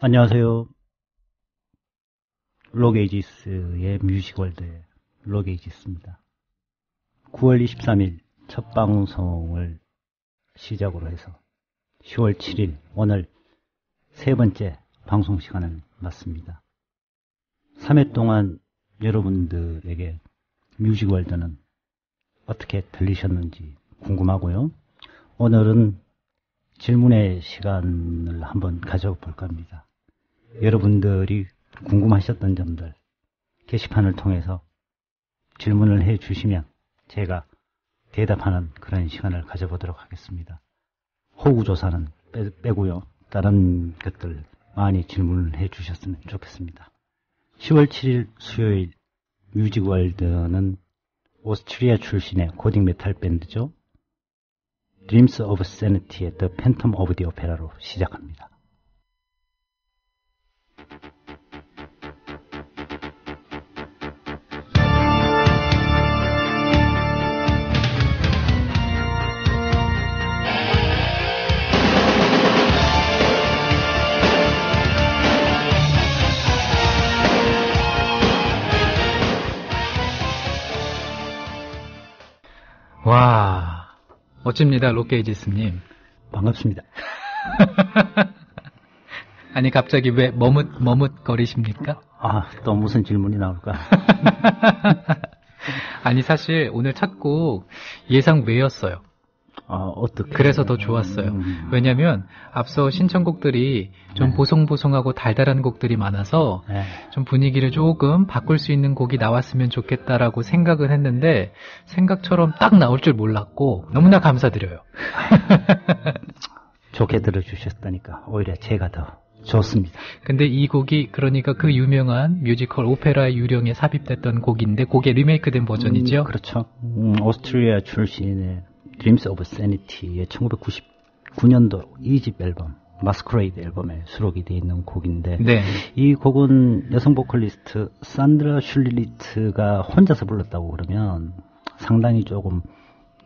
안녕하세요. 로게이지스의 뮤직월드의 로게이지스입니다. 9월 23일 첫 방송을 시작으로 해서 10월 7일 오늘 세 번째 방송 시간을 맞습니다. 3회 동안 여러분들에게 뮤직월드는 어떻게 들리셨는지 궁금하고요. 오늘은 질문의 시간을 한번 가져볼까 합니다. 여러분들이 궁금하셨던 점들 게시판을 통해서 질문을 해 주시면 제가 대답하는 그런 시간을 가져보도록 하겠습니다. 호구조사는 빼, 고요 다른 것들 많이 질문을 해 주셨으면 좋겠습니다. 10월 7일 수요일 뮤직월드는 오스트리아 출신의 고딕 메탈 밴드죠. Dreams of Sanity의 The Phantom of the Opera로 시작합니다. 와, 멋집니다, 로케이지스님. 반갑습니다. 아니, 갑자기 왜 머뭇, 머뭇거리십니까? 아, 또 무슨 질문이 나올까? 아니, 사실 오늘 첫곡 예상 외였어요. 아, 어떻게? 그래서 더 좋았어요. 음. 왜냐면 앞서 신청곡들이 좀 네. 보송보송하고 달달한 곡들이 많아서 네. 좀 분위기를 조금 바꿀 수 있는 곡이 나왔으면 좋겠다라고 생각은 했는데 생각처럼 딱 나올 줄 몰랐고 너무나 감사드려요. 좋게 들어주셨다니까 오히려 제가 더 좋습니다. 근데 이 곡이 그러니까 그 유명한 뮤지컬 오페라 유령에 삽입됐던 곡인데 곡의 리메이크된 버전이죠. 음, 그렇죠. 음, 오스트리아 출신의 Dreams of Sanity의 1999년도 2집 앨범 Masquerade 앨범에 수록이 되어 있는 곡인데 네. 이 곡은 여성 보컬리스트 Sandra Schleret가 혼자서 불렀다고 그러면 상당히 조금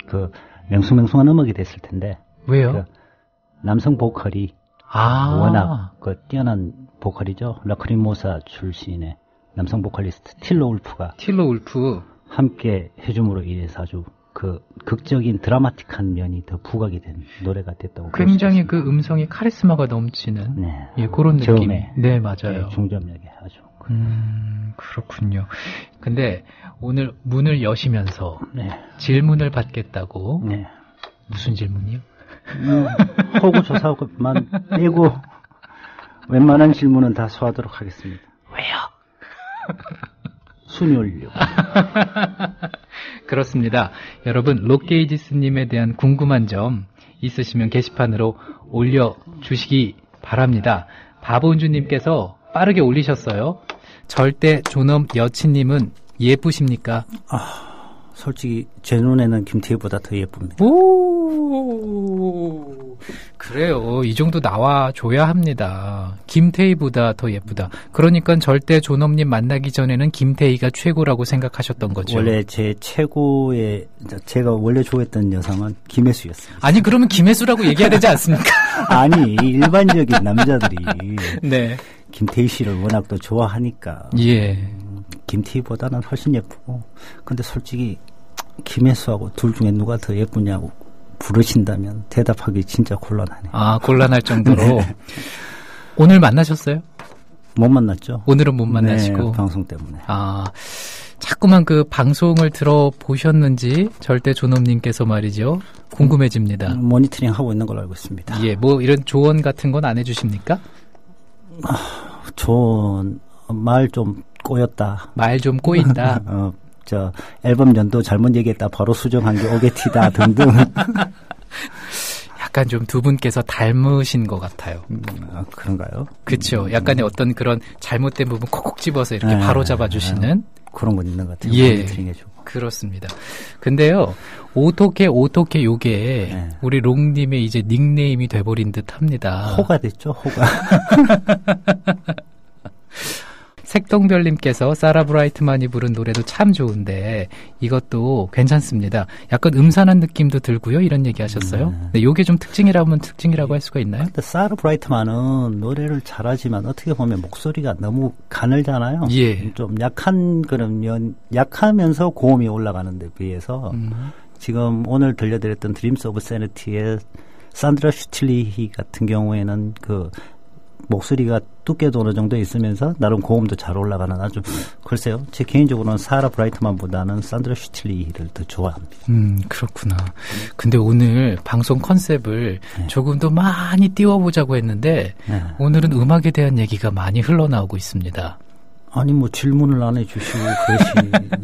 그 맹숭맹숭한 음악이 됐을 텐데 왜요? 그 남성 보컬이 아. 워낙 그 뛰어난 보컬이죠 라크리모사 출신의 남성 보컬리스트 틸로 울프가 틸로 울프. 함께 해줌으로 인해서 아주 그 극적인 드라마틱한 면이 더 부각이 된 노래가 됐다고 굉장히. 그 음성이 카리스마가 넘치는 네. 예, 그런 느낌. 네, 맞아요. 네, 중점역에 아주 음, 그렇군요. 근데 오늘 문을 여시면서 네, 질문을 받겠다고 네. 무슨 질문이요? 뭐, 호구 조사만 빼고 웬만한 질문은 다 소화하도록 하겠습니다. 왜요? 올리려고. 그렇습니다. 여러분, 록게이지스님에 대한 궁금한 점 있으시면 게시판으로 올려주시기 바랍니다. 바본주님께서 빠르게 올리셨어요. 절대 존엄 여친님은 예쁘십니까? 솔직히 제 눈에는 김태희보다 더 예쁩니다. 오, 그래요. 이 정도 나와줘야 합니다. 김태희보다 더 예쁘다. 그러니까 절대 존엄님 만나기 전에는 김태희가 최고라고 생각하셨던 거죠. 원래 제 최고의 제가 원래 좋아했던 여성은 김혜수였습니다. 아니, 그러면 김혜수라고 얘기해야 되지 않습니까? 아니 일반적인 남자들이 네. 김태희 씨를 워낙 또 좋아하니까 예. 김태희보다는 훨씬 예쁘고 근데 솔직히 김혜수하고 둘 중에 누가 더 예쁘냐고 부르신다면 대답하기 진짜 곤란하네. 아, 곤란할 정도로. 오늘 만나셨어요? 못 만났죠? 오늘은 못 만나시고. 네, 방송 때문에. 아, 자꾸만 그 방송을 들어보셨는지 절대 존엄님께서 말이죠. 궁금해집니다. 모니터링 하고 있는 걸로 알고 있습니다. 예, 뭐 이런 조언 같은 건 안 해주십니까? 좋은 말좀 꼬였다. 말 좀 꼬인다. 어, 저 앨범 연도 잘못 얘기했다. 바로 수정한 게 오게티다 등등. 약간 좀 두 분께서 닮으신 것 같아요. 음, 아, 그런가요? 그렇죠. 약간의 어떤 그런 잘못된 부분 콕콕 집어서 이렇게 네, 바로 잡아주시는 그런 건 있는 것 같아요. 예. 그렇습니다. 근데요, 오토케 오토케 요게 네. 우리 롱님의 이제 닉네임이 돼버린 듯 합니다. 호가 됐죠, 호가. 색동별님께서 사라 브라이트만이 부른 노래도 참 좋은데 이것도 괜찮습니다. 약간 음산한 느낌도 들고요. 이런 얘기 하셨어요. 네, 요게 좀 특징이라면 특징이라고 할 수가 있나요? 근데 사라 브라이트만은 노래를 잘하지만 어떻게 보면 목소리가 너무 가늘잖아요. 예. 좀 약한 그러면 약하면서 고음이 올라가는 데 비해서 음. 지금 오늘 들려드렸던 Dreams of Sanity의 Sandra Schleret 같은 경우에는 그 목소리가 두께도 어느 정도 있으면서 나름 고음도 잘 올라가는 아주 글쎄요 제 개인적으로는 사라 브라이트만보다는 산드라 슈틸리히를 더 좋아합니다. 음, 그렇구나. 근데 오늘 방송 컨셉을 네. 조금 더 많이 띄워보자고 했는데 네. 오늘은 음악에 대한 얘기가 많이 흘러나오고 있습니다. 아니 뭐 질문을 안 해주시고 그러시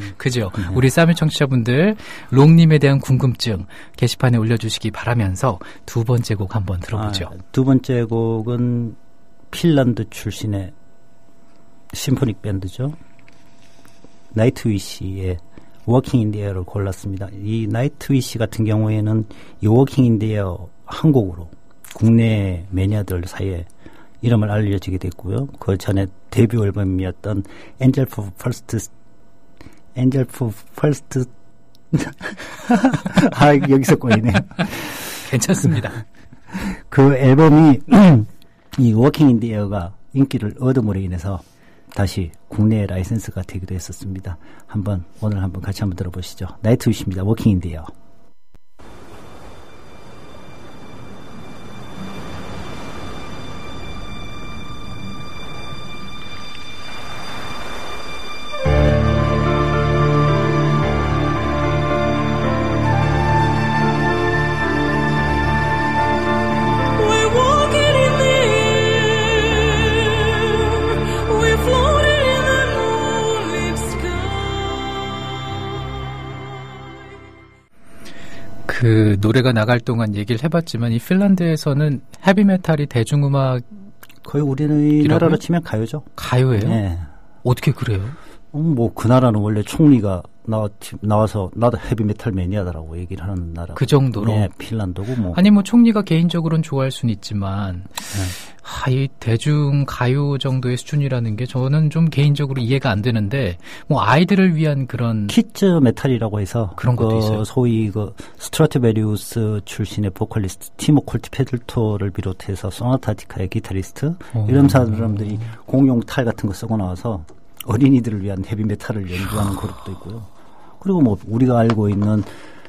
그죠? 우리 싸미 청취자분들 롱님에 대한 궁금증 게시판에 올려주시기 바라면서 두 번째 곡 한번 들어보죠. 아, 두 번째 곡은 핀란드 출신의 symphonic 밴드죠. Nightwish의 Walking in the Air를 골랐습니다. 이 Nightwish 같은 경우에는 이 Walking in the Air 한 곡으로 국내 매니아들 사이에 이름을 알려지게 됐고요. 그 전에 데뷔 앨범이었던 Angels Fall First Angels Fall First 아 여기서 꼬이네요. 괜찮습니다. 그 앨범이 이 Walking in the Air가 인기를 얻음으로 인해서 다시 국내 라이센스가 되기도 했었습니다. 한번 오늘 한번 같이 한번 들어보시죠. Nightwish입니다. Walking in the Air. 노래가 나갈 동안 얘기를 해봤지만 이 핀란드에서는 헤비메탈이 대중음악 거의 우리나라로 치면 가요죠. 가요예요? 예. 어떻게 그래요? 음, 뭐, 그 나라는 원래 총리가 나와, 나와서 나도 헤비메탈 매니아다라고 얘기를 하는 나라. 그 정도로? 예, 핀란드고 뭐. 아니 뭐 총리가 개인적으로는 좋아할 수는 있지만 아, 이 대중 가요 정도의 수준이라는 게 저는 좀 개인적으로 이해가 안 되는데 뭐 아이들을 위한 그런 kids metal이라고 해서 그런 것도 그 있어요. 소위 그 Stratovarius 출신의 보컬리스트 티모 코티펠토를 비롯해서 소나타티카의 기타리스트 어. 이런 사람들이 공룡 탈 같은 거 쓰고 나와서 어린이들을 위한 헤비 메탈을 연주하는 그룹도 있고요. 그리고 뭐 우리가 알고 있는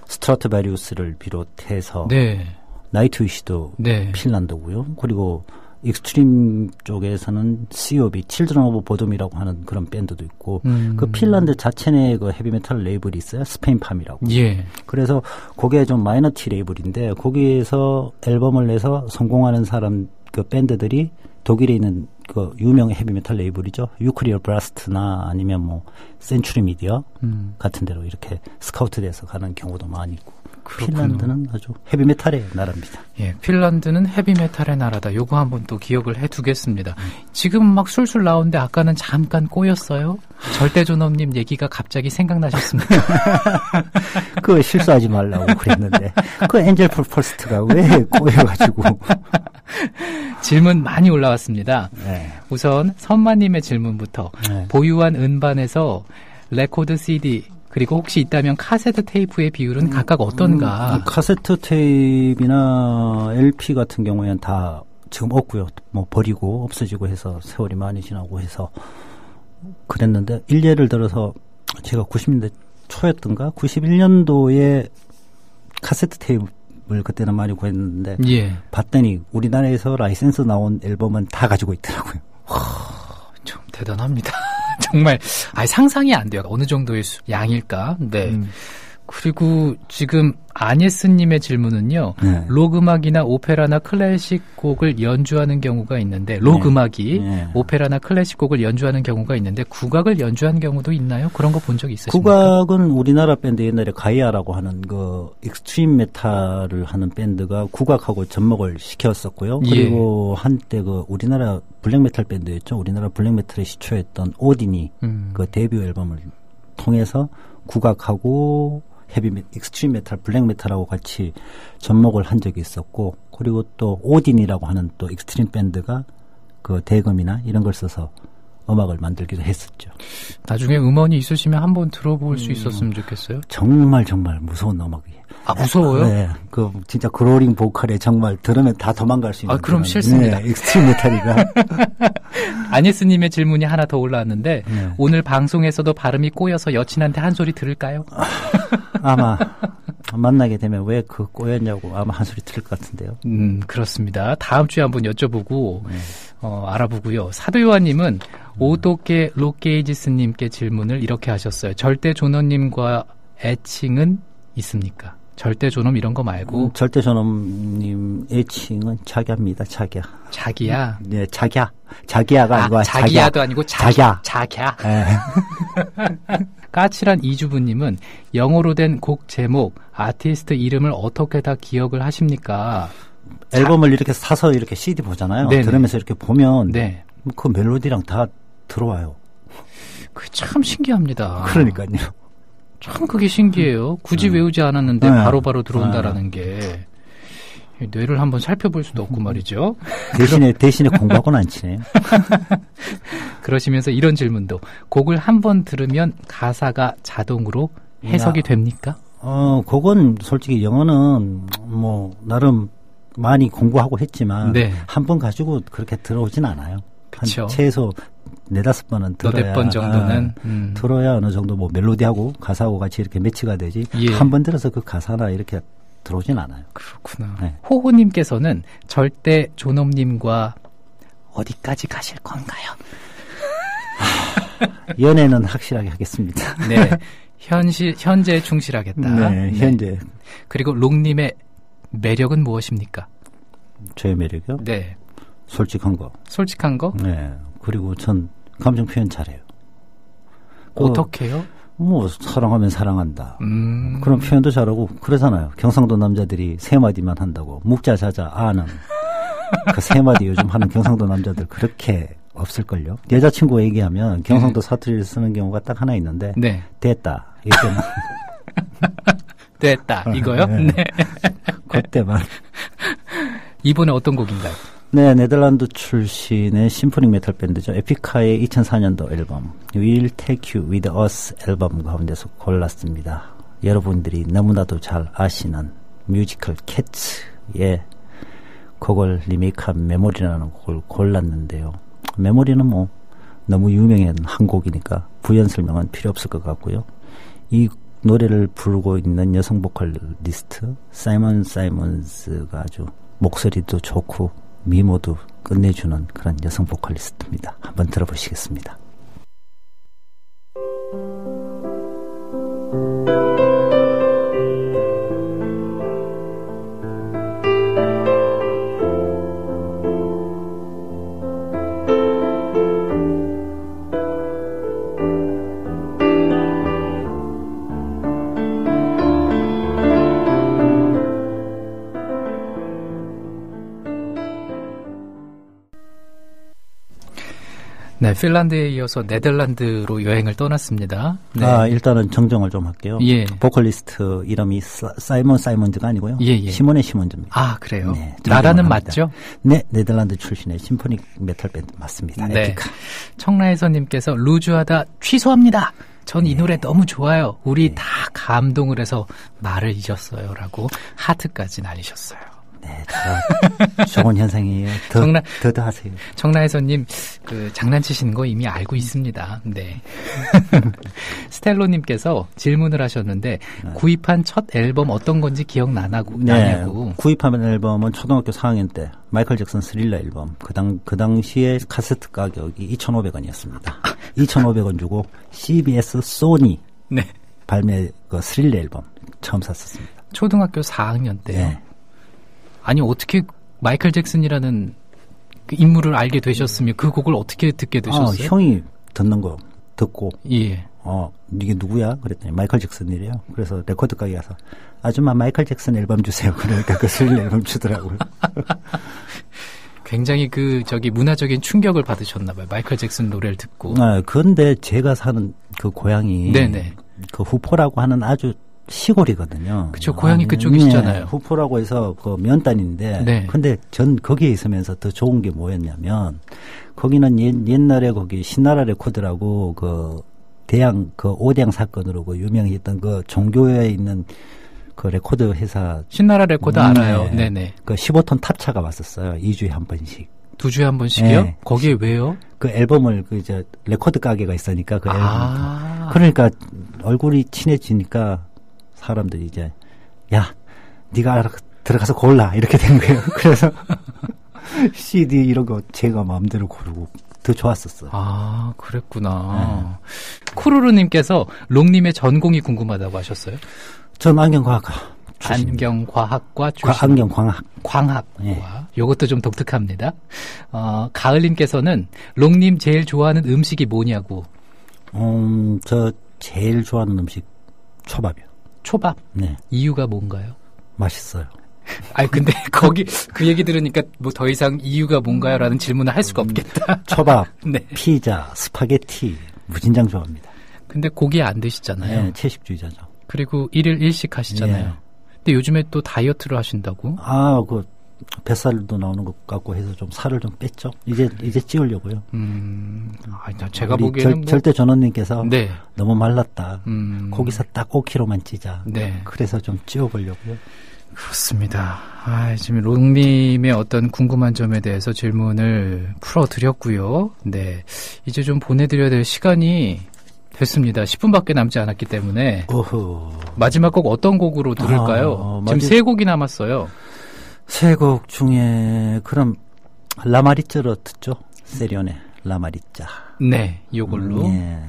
Stratovarius를 비롯해서 네. Nightwish도 네. 핀란드고요. 그리고 extreme 쪽에서는 COB, Children of Bodom이라고 하는 그런 밴드도 있고 음. 그 핀란드 자체 내에 그 헤비메탈 레이블이 있어요. Spinefarm이라고. 예. 그래서 그게 좀 minority 레이블인데 거기에서 앨범을 내서 성공하는 사람 그 밴드들이 독일에 있는 그 유명 헤비메탈 레이블이죠. Nuclear Blast나 아니면 뭐 Century Media 음. 같은 데로 이렇게 스카우트 돼서 가는 경우도 많이 있고 그렇군요. 핀란드는 아주 헤비메탈의 나라입니다. 예, 핀란드는 헤비메탈의 나라다. 요거 한번 또 기억을 해두겠습니다. 지금 막 술술 나오는데 아까는 잠깐 꼬였어요. 절대존엄님 얘기가 갑자기 생각나셨습니다. 그 실수하지 말라고 그랬는데 그 Angels Fall First가 왜 꼬여가지고 질문 많이 올라왔습니다. 네. 우선 선마님의 질문부터 네. 보유한 음반에서 레코드 CD 그리고 혹시 있다면 카세트 테이프의 비율은 각각 어떤가? 음, 카세트 테이프나 LP 같은 경우에는 다 지금 없고요. 뭐 버리고 없어지고 해서 세월이 많이 지나고 해서 그랬는데 일례를 들어서 제가 90년대 초였던가 91년도에 카세트 테이프를 그때는 많이 구했는데 예, 봤더니 우리나라에서 라이센스 나온 앨범은 다 가지고 있더라고요. 좀 대단합니다. 정말 아예 상상이 안 돼요. 어느 정도의 수- 양일까? 네. 음. 그리고 지금 아니스님의 질문은요. 네. 록 음악이나 오페라나 클래식 곡을 연주하는 경우가 있는데 록 네. 음악이 네. 오페라나 클래식 곡을 연주하는 경우가 있는데 국악을 연주한 경우도 있나요? 그런 거 본 적 있으십니까? 국악은 우리나라 밴드 옛날에 가이아라고 하는 그 extreme metal을 하는 밴드가 국악하고 접목을 시켰었고요. 예. 그리고 한때 그 우리나라 black metal 밴드였죠. 우리나라 black metal의 시초였던 오딘이 음. 그 데뷔 앨범을 통해서 국악하고 헤비 메 extreme metal, black metal하고 같이 접목을 한 적이 있었고 그리고 또 오딘이라고 하는 또 extreme 밴드가 그 대금이나 이런 걸 써서 음악을 만들기도 했었죠. 나중에 음원이 있으시면 한번 들어볼 음. 수 있었으면 좋겠어요. 정말 정말 무서운 음악이에요. 아, 무서워요? 네, 그 진짜 growling 보컬에 정말 들으면 다 도망갈 수 있는. 아, 그럼 그런, 싫습니다. 네, extreme metal이라. 아니스님의 질문이 하나 더 올라왔는데 네. 오늘 방송에서도 발음이 꼬여서 여친한테 한 소리 들을까요? 아마 만나게 되면 왜 그 꼬였냐고 아마 한 소리 들을 것 같은데요. 음, 그렇습니다. 다음 주에 한번 여쭤보고 네. 어, 알아보고요. 사도요한님은 오도케 로케이지스님께 질문을 이렇게 하셨어요. 절대 존엄님과 애칭은 있습니까? 절대 존엄 이런 거 말고 음, 절대 전엄님 애칭은 자기야입니다. 자기야. 자기야. 네, 자기야. 자기야가 아니고 아, 자기야도 아니고 자, 자기야. 자기야. 네. 까칠한 이주부님은 영어로 된 곡 제목, 아티스트 이름을 어떻게 다 기억을 하십니까? 앨범을 이렇게 사서 이렇게 CD 보잖아요. 네네. 들으면서 이렇게 보면 네. 그 멜로디랑 다 들어와요. 그 참 신기합니다. 그러니까요. 참 그게 신기해요. 굳이 음. 외우지 않았는데 네. 바로 바로 들어온다라는 게 뇌를 한번 살펴볼 수도 없고 말이죠. 대신에 대신에 공부하고는 안 치네요. 그러시면서 이런 질문도 곡을 한 번 들으면 가사가 자동으로 해석이 야. 됩니까? 어, 그건 솔직히 영어는 뭐 나름 많이 공부하고 했지만 네. 한번 가지고 그렇게 들어오진 않아요. 그쵸. 한 최소 네다섯 번은 들어야 너댓 번 정도는 아, 음. 들어야 어느 정도 뭐 멜로디하고 가사하고 같이 이렇게 매치가 되지. 예. 한번 들어서 그 가사나 이렇게 들어오진 않아요. 그렇구나. 네. 호호님께서는 절대 존엄님과 어디까지 가실 건가요? 연애는 확실하게 하겠습니다. 네. 현실, 현재에 충실하겠다. 네, 현재 그리고 롱님의 매력은 무엇입니까? 저의 매력이요. 네. 솔직한 거. 솔직한 거? 네. 그리고 전 감정 표현 잘해요. 그, 어떻게요? 뭐 사랑하면 사랑한다. 음. 그런 표현도 잘하고 그러잖아요. 경상도 남자들이 세 마디만 한다고 묵자 자자 아는 그 세 마디 요즘 하는 경상도 남자들 그렇게 없을걸요. 여자친구 얘기하면 경상도 사투리를 쓰는 경우가 딱 하나 있는데 네. 됐다 이때는 됐다. 이거요? 네. 네. 그때만 이번에 어떤 곡인가요? 네 네덜란드 출신의 symphonic metal 밴드죠. 에픽하의 2004년도 앨범 We'll Take You With Us 앨범 가운데서 골랐습니다. 여러분들이 너무나도 잘 아시는 뮤지컬 캣츠의 곡을 리메이크한 Memory라는 곡을 골랐는데요. Memory는 뭐 너무 유명한 한 곡이니까 부연 설명은 필요 없을 것 같고요. 이 노래를 부르고 있는 여성 보컬리스트 사이먼 사이먼스가 아주 목소리도 좋고 미모도 끝내주는 그런 여성 보컬리스트입니다. 한번 들어보시겠습니다. 네, 핀란드에 이어서 네덜란드로 여행을 떠났습니다. 네. 아, 일단은 정정을 좀 할게요. 예. 보컬리스트 이름이 사, 사이먼 사이먼즈가 아니고요. 예, 예. 시모네 시몬즈입니다. 아, 그래요? 네, 나라는 합니다. 맞죠? 네, 네덜란드 출신의 symphonic metal 밴드 맞습니다. 네. 에피카. 청라에서님께서 loose하다 취소합니다. 전이 노래 너무 좋아요. 우리 다 감동을 해서 말을 잊었어요라고 하트까지 날리셨어요. 네, 다 좋은 현상이에요. 더, 정말- 더, 더 하세요. 청라에서님 그 장난치시는 거 이미 알고 있습니다. 네. 스텔로님께서 질문을 하셨는데 구입한 첫 앨범 어떤 건지 기억나나고 네. 구입하면 앨범은 초등학교 4학년 때 마이클 잭슨 스릴러 앨범 그 당 그 당시에 카세트 가격이 2,500원이었습니다. 2,500원 주고 CBS 소니 네. 발매 그 스릴러 앨범 처음 샀었습니다. 초등학교 4학년 때요. 네. 아니 어떻게 마이클 잭슨이라는 그 인물을 알게 되셨으며 그 곡을 어떻게 듣게 아, 되셨어요? 형이 듣는 거 듣고 예. 어 이게 누구야? 그랬더니 마이클 잭슨이래요. 그래서 레코드 가게 가서 아줌마 마이클 잭슨 앨범 주세요. 그러니까 그 스릴러 앨범 주더라고요. 굉장히 그 저기 문화적인 충격을 받으셨나 봐요. 마이클 잭슨 노래를 듣고. 아, 그런데 제가 사는 그 고향이 네네. 그 후포라고 하는 아주 시골이거든요. 그쵸, 고향이 아니, 그쪽이시잖아요. 네, 후포라고 해서 그 면단인데. 네. 근데 전 거기에 있으면서 더 좋은 게 뭐였냐면 거기는 옛, 옛날에 거기 신나라 레코드라고 그 대양 그 오대양 사건으로 그 유명했던 그 종교에 있는 그 레코드 회사 신나라 레코드 음, 알아요. 네. 네네. 그 15톤 탑차가 왔었어요. 2주에 한 번씩. 두 주에 한 번씩이요? 네. 거기에 왜요? 그 앨범을 그 이제 레코드 가게가 있으니까 그 앨범 아. 그러니까 얼굴이 친해지니까 사람들이 이제 야 네가 들어가서 골라 이렇게 된 거예요. 그래서 CD 이런 거 제가 마음대로 고르고 더 좋았었어요. 아, 그랬구나. 네. 쿠루루님께서 롱님의 전공이 궁금하다고 하셨어요. 전 안경과학과. 안경과학과 과- 출신. 안경광학 광학과. 예. 요것도 좀 독특합니다. 어, 가을님께서는 롱님 제일 좋아하는 음식이 뭐냐고. 음, 저 제일 좋아하는 음식 초밥이요. 초밥. 네, 이유가 뭔가요? 맛있어요. 아니, 근데 거기 그 얘기 들으니까 뭐 더 이상 이유가 뭔가요? 라는 질문을 할 수가 없겠다. 초밥, 네. 피자, 스파게티 무진장 좋아합니다. 근데 고기 안 드시잖아요. 네, 채식주의자죠. 그리고 일일 일식 하시잖아요. 예. 근데 요즘에 또 다이어트를 하신다고? 아, 그 뱃살도 나오는 것 같고 해서 좀 살을 좀 뺐죠. 이제 이제 찌우려고요. 음, 나 제가 보기에는 절, 뭐. 절 대 전원님께서 네. 너무 말랐다. 음. 거기서 딱 5kg만 찌자. 네. 그래서 좀 찌워보려고요. 그렇습니다. 아, 지금 롱님의 어떤 궁금한 점에 대해서 질문을 풀어드렸고요. 네. 이제 좀 보내드려야 될 시간이 됐습니다. 10분밖에 남지 않았기 때문에. 오호. 마지막 곡 어떤 곡으로 들을까요? 아, 지금 마지- 세 곡이 남았어요. 세 곡 중에 그럼 La Maritza로 듣죠. 세리온의 La Maritza. 네. 요걸로. 예.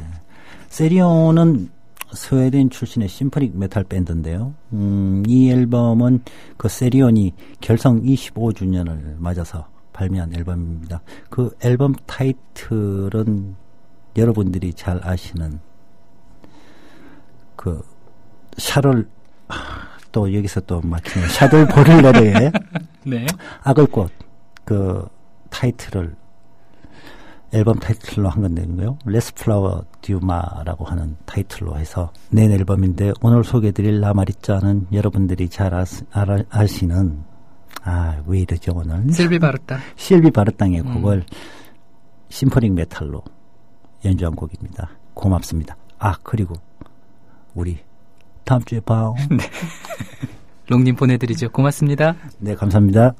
세리온은 스웨덴 출신의 symphonic metal 밴드인데요. 음, 이 앨범은 그 세리온이 결성 25주년을 맞아서 발매한 앨범입니다. 그 앨범 타이틀은 여러분들이 잘 아시는 그 샤를 아, 또 여기서 또 막히네요. 샤를 보들레르의 네. 악의 꽃 그 타이틀을 앨범 타이틀로 한 건데요. Les Fleurs du Mal이라고 하는 타이틀로 해서 낸 앨범인데 오늘 소개해드릴 La Maritza는 여러분들이 잘 아시, 알아, 아시는 아 왜 이러죠 오늘 실비 바르타. 실비 바르땅의 곡을 symphonic metal로 연주한 곡입니다. 고맙습니다. 아 그리고 우리 다음 주에 봐요. 롱님 보내드리죠. 고맙습니다. 네 감사합니다.